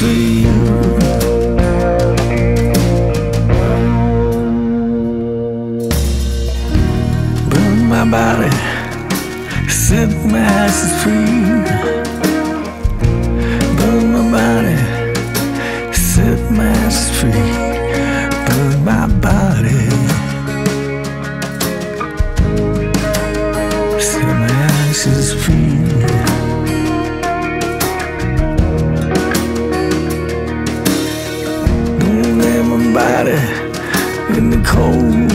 feet. Burn my body, set my ass free. Burn my body, set my asses free. Cold,